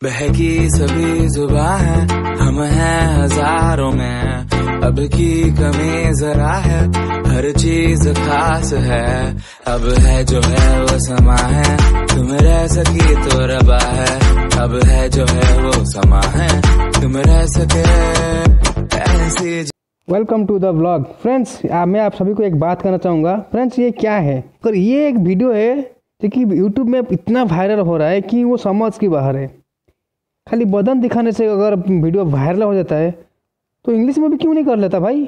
बहकी सभी जुबा है, हम हैं हज़ारों में। अब की कमी जरा है, हर चीज़ खास है। अब है जो है वो समा है, तुम रह सकी तो रबा है। अब है जो है वो समा है, तुम रह सके ऐसी welcome to the vlog friends मैं आप सभी को एक बात करना चाहूँगा। फ्रेंड्स ये क्या है? अगर ये एक वीडियो है, जो कि यूट्यूब में इतना वायरल हो रहा है कि वो समझ की बाहर है। खाली बदन दिखाने से अगर वीडियो वायरल हो जाता है तो इंग्लिश में भी क्यों नहीं कर लेता भाई?